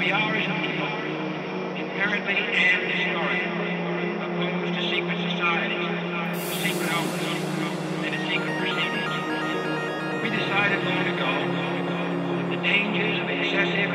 We are, as a people, inherently and historically opposed to secret societies, to secret outlets, and to secret proceedings. We decided long ago that the dangers of excessive